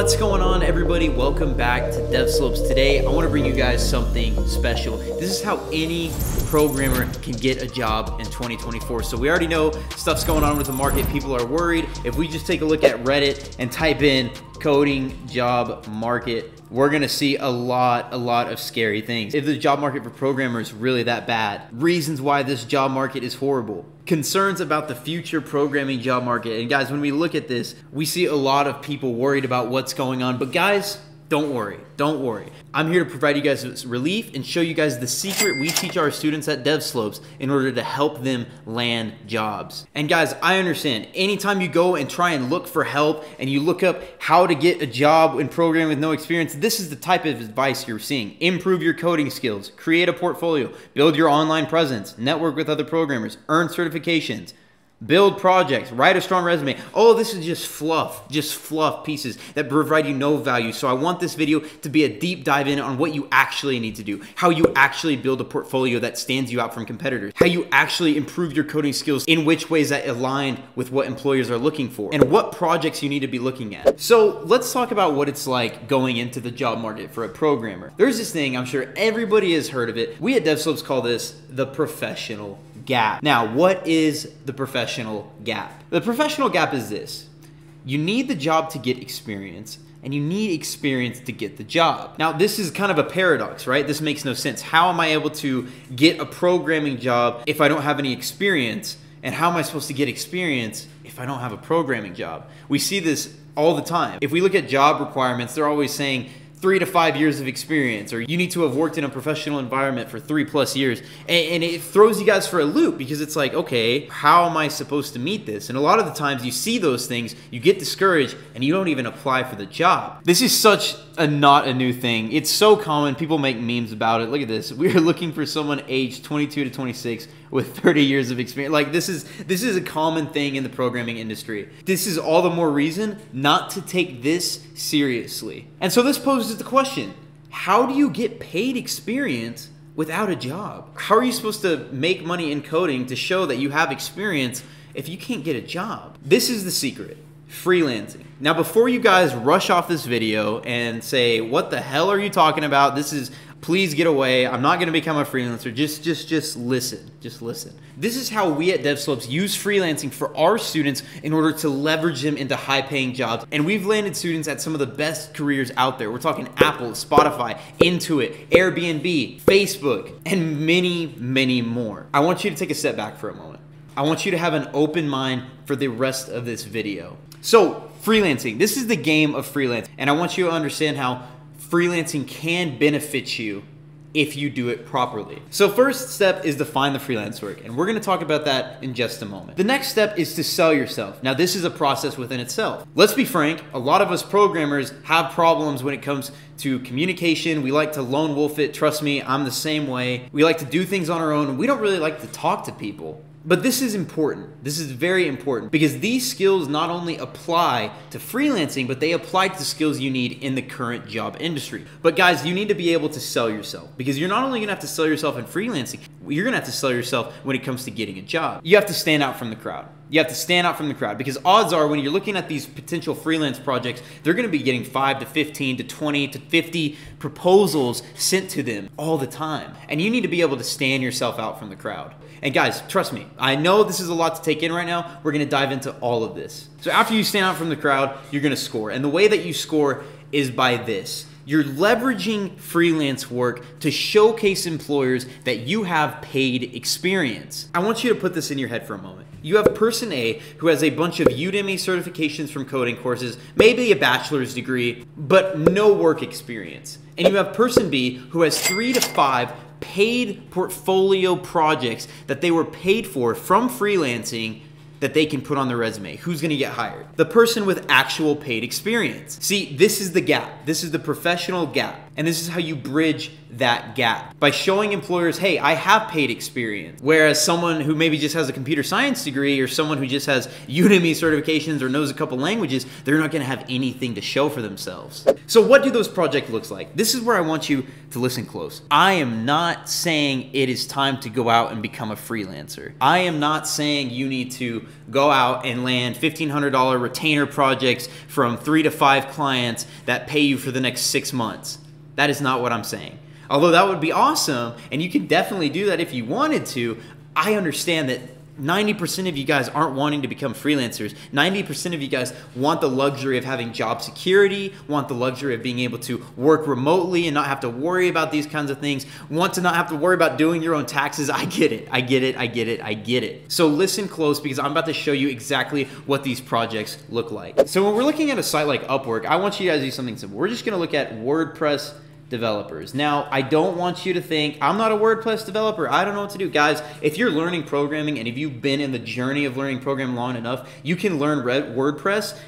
What's going on everybody? Welcome back to DevSlopes. Today I want to bring you guys something special. This is how any programmer can get a job in 2024. So we already know stuff's going on with the market. People are worried. If we just take a look at Reddit and type in coding job market, we're gonna see a lot, a lot of scary things. If the job market for programmers is really that bad, reasons why this job market is horrible, concerns about the future programming job market. And guys, when we look at this, we see a lot of people worried about what's going on. But guys, don't worry, don't worry. I'm here to provide you guys relief and show you guys the secret we teach our students at DevSlopes in order to help them land jobs. And guys, I understand anytime you go and try and look for help and you look up how to get a job in programming with no experience, this is the type of advice you're seeing. Improve your coding skills, create a portfolio, build your online presence, network with other programmers, earn certifications, Build projects, write a strong resume. Oh, this is just fluff, just fluff pieces that provide you no value. So I want this video to be a deep dive in on what you actually need to do, how you actually build a portfolio that stands you out from competitors, how you actually improve your coding skills in which ways that align with what employers are looking for, and what projects you need to be looking at. So let's talk about what it's like going into the job market for a programmer. There's this thing, I'm sure everybody has heard of it. We at DevSlopes call this the professional gap. Now, what is the professional gap? The professional gap is this you need the job to get experience. And you need experience to get the job. Now, this is kind of a paradox, right? This makes no sense. How am I able to get a programming job if I don't have any experience? And how am I supposed to get experience if I don't have a programming job? We see this all the time. If we look at job requirements, they're always saying three to five years of experience, or you need to have worked in a professional environment for three plus years. And, and, it throws you guys for a loop because it's like, okay, how am I supposed to meet this? And a lot of the times you see those things, you get discouraged, and you don't even apply for the job. This is such a not a new thing. It's so common. People make memes about it. Look at this. We are looking for someone aged 22 to 26 with 30 years of experience. Like this is this is a common thing in the programming industry. This is all the more reason not to take this seriously. And so this poses the question, how do you get paid experience without a job? How are you supposed to make money in coding to show that you have experience if you can't get a job? This is the secret freelancing. Now, before you guys rush off this video and say, what the hell are you talking about? This is, please get away. I'm not going to become a freelancer. Just, just, just listen. Just listen. This is how we at DevSlopes use freelancing for our students in order to leverage them into high paying jobs. And we've landed students at some of the best careers out there. We're talking Apple, Spotify, Intuit, Airbnb, Facebook, and many, many more. I want you to take a step back for a moment. I want you to have an open mind for the rest of this video. So, freelancing. This is the game of freelance. And I want you to understand how freelancing can benefit you if you do it properly. So first step is to find the freelance work, and we're gonna talk about that in just a moment. The next step is to sell yourself. Now this is a process within itself. Let's be frank, a lot of us programmers have problems when it comes to communication. We like to lone wolf it, trust me, I'm the same way. We like to do things on our own, we don't really like to talk to people. But this is important. This is very important because these skills not only apply to freelancing, but they apply to the skills you need in the current job industry. But guys, you need to be able to sell yourself because you're not only gonna have to sell yourself in freelancing, you're gonna have to sell yourself when it comes to getting a job. You have to stand out from the crowd. You have to stand out from the crowd because odds are when you're looking at these potential freelance projects, they're going to be getting 5 to 15 to 20 to 50 proposals sent to them all the time. And you need to be able to stand yourself out from the crowd. And guys, trust me, I know this is a lot to take in right now. We're going to dive into all of this. So after you stand out from the crowd, you're going to score. And the way that you score is by this. You're leveraging freelance work to showcase employers that you have paid experience. I want you to put this in your head for a moment. You have person A who has a bunch of Udemy certifications from coding courses, maybe a bachelor's degree, but no work experience. And you have person B who has three to five paid portfolio projects that they were paid for from freelancing that they can put on their resume. Who's gonna get hired? The person with actual paid experience. See, this is the gap. This is the professional gap. And this is how you bridge that gap by showing employers, hey, I have paid experience. Whereas someone who maybe just has a computer science degree or someone who just has Udemy certifications or knows a couple languages, they're not gonna have anything to show for themselves. So, what do those projects look like? This is where I want you to listen close. I am not saying it is time to go out and become a freelancer. I am not saying you need to go out and land $1,500 retainer projects from three to five clients that pay you for the next six months. That is not what I'm saying. Although that would be awesome, and you could definitely do that if you wanted to, I understand that 90% of you guys aren't wanting to become freelancers. 90% of you guys want the luxury of having job security, want the luxury of being able to work remotely and not have to worry about these kinds of things, want to not have to worry about doing your own taxes. I get it. I get it. I get it. I get it. So listen close because I'm about to show you exactly what these projects look like. So when we're looking at a site like Upwork, I want you guys to do something simple. We're just going to look at WordPress developers. Now, I don't want you to think I'm not a WordPress developer. I don't know what to do. Guys, if you're learning programming and if you've been in the journey of learning programming long enough, you can learn WordPress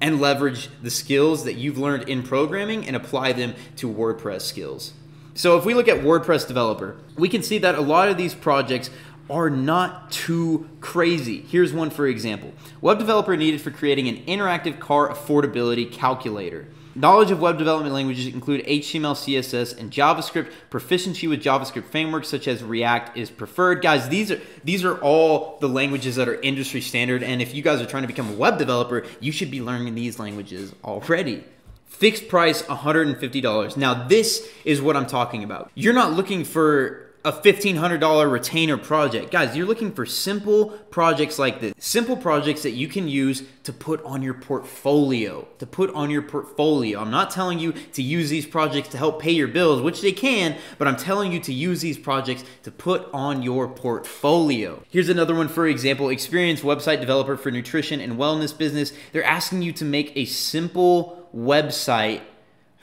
and leverage the skills that you've learned in programming and apply them to WordPress skills. So if we look at WordPress developer, we can see that a lot of these projects are not too crazy. Here's one for example. Web developer needed for creating an interactive car affordability calculator. Knowledge of web development languages include HTML, CSS, and JavaScript. Proficiency with JavaScript frameworks such as React is preferred. Guys, these are these are all the languages that are industry standard. And if you guys are trying to become a web developer, you should be learning these languages already. Fixed price $150. Now, this is what I'm talking about. You're not looking for a $1,500 retainer project. Guys, you're looking for simple projects like this. Simple projects that you can use to put on your portfolio. To put on your portfolio. I'm not telling you to use these projects to help pay your bills, which they can, but I'm telling you to use these projects to put on your portfolio. Here's another one for example, experienced website developer for nutrition and wellness business. They're asking you to make a simple website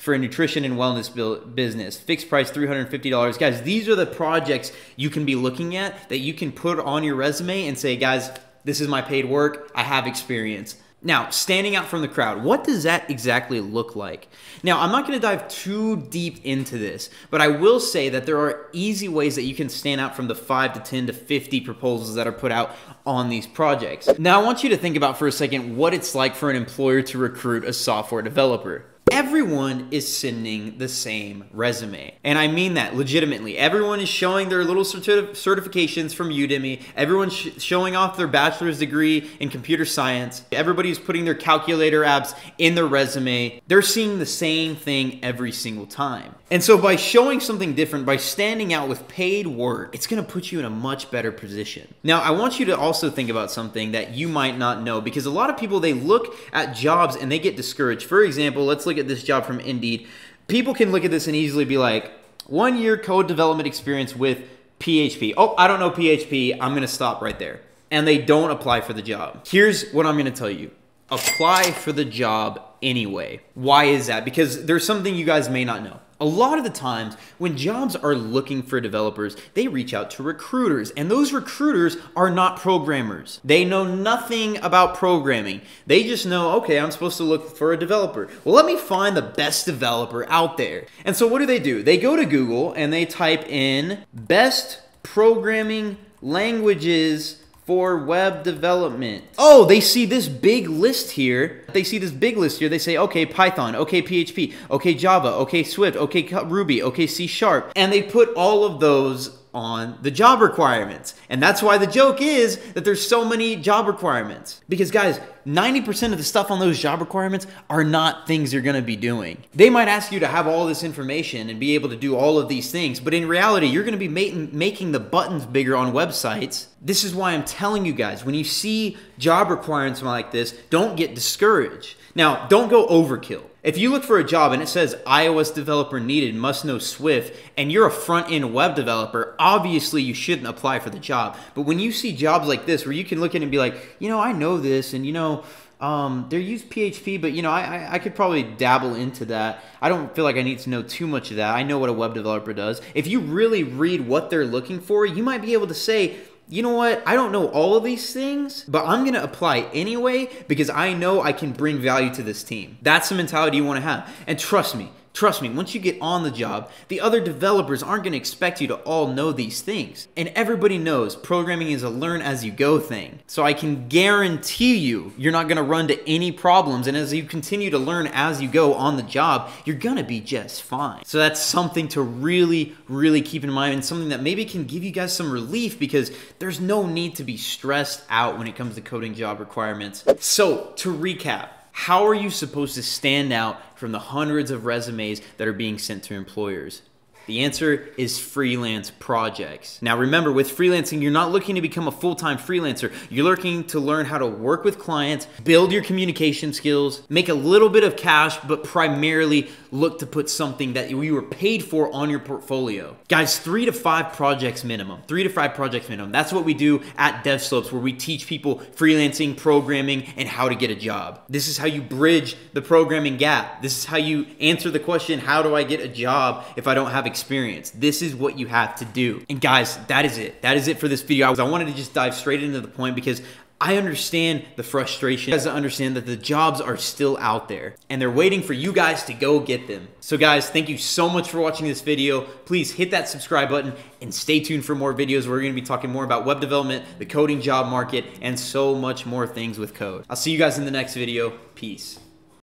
for a nutrition and wellness business. Fixed price $350. Guys, these are the projects you can be looking at that you can put on your resume and say, guys, this is my paid work. I have experience. Now, standing out from the crowd, what does that exactly look like? Now, I'm not going to dive too deep into this, but I will say that there are easy ways that you can stand out from the 5 to 10 to 50 proposals that are put out on these projects. Now, I want you to think about for a second what it's like for an employer to recruit a software developer everyone is sending the same resume. And I mean that legitimately. Everyone is showing their little certi- certifications from Udemy. Everyone's sh- showing off their bachelor's degree in computer science. Everybody's putting their calculator apps in their resume. They're seeing the same thing every single time. And so by showing something different, by standing out with paid work, it's going to put you in a much better position. Now, I want you to also think about something that you might not know because a lot of people they look at jobs and they get discouraged. For example, let's look at this job from Indeed. People can look at this and easily be like, one year code development experience with PHP. Oh, I don't know PHP. I'm going to stop right there. And they don't apply for the job. Here's what I'm going to tell you apply for the job anyway. Why is that? Because there's something you guys may not know. A lot of the times when jobs are looking for developers, they reach out to recruiters, and those recruiters are not programmers. They know nothing about programming. They just know, okay, I'm supposed to look for a developer. Well, let me find the best developer out there. And so what do they do? They go to Google and they type in best programming languages for web development. Oh, they see this big list here. They see this big list here. They say, okay, Python, okay, PHP, okay, Java, okay, Swift, okay, Ruby, okay, C Sharp. And they put all of those on the job requirements. And that's why the joke is that there's so many job requirements. Because guys, 90% of the stuff on those job requirements are not things you're going to be doing. They might ask you to have all this information and be able to do all of these things, but in reality, you're going to be ma- making the buttons bigger on websites. This is why I'm telling you guys, when you see job requirements like this, don't get discouraged. Now, don't go overkill. If you look for a job and it says iOS developer needed, must know Swift, and you're a front end web developer, obviously you shouldn't apply for the job. But when you see jobs like this where you can look at it and be like, you know, I know this, and you know, um, they use PHP, but you know, I, I, I could probably dabble into that. I don't feel like I need to know too much of that. I know what a web developer does. If you really read what they're looking for, you might be able to say, you know what? I don't know all of these things, but I'm going to apply anyway because I know I can bring value to this team. That's the mentality you want to have. And trust me, Trust me, once you get on the job, the other developers aren't going to expect you to all know these things. And everybody knows programming is a learn as you go thing. So I can guarantee you, you're not going to run to any problems. And as you continue to learn as you go on the job, you're going to be just fine. So that's something to really, really keep in mind and something that maybe can give you guys some relief because there's no need to be stressed out when it comes to coding job requirements. So to recap, how are you supposed to stand out from the hundreds of resumes that are being sent to employers? The answer is freelance projects. Now remember, with freelancing, you're not looking to become a full-time freelancer. You're looking to learn how to work with clients, build your communication skills, make a little bit of cash, but primarily look to put something that you were paid for on your portfolio. Guys, three to five projects minimum. Three to five projects minimum. That's what we do at DevSlopes, where we teach people freelancing, programming, and how to get a job. This is how you bridge the programming gap. This is how you answer the question, how do I get a job if I don't have experience. This is what you have to do. And guys, that is it. That is it for this video. I wanted to just dive straight into the point because I understand the frustration. Guys understand that the jobs are still out there and they're waiting for you guys to go get them. So guys, thank you so much for watching this video. Please hit that subscribe button and stay tuned for more videos. We're gonna be talking more about web development, the coding job market, and so much more things with code. I'll see you guys in the next video. Peace.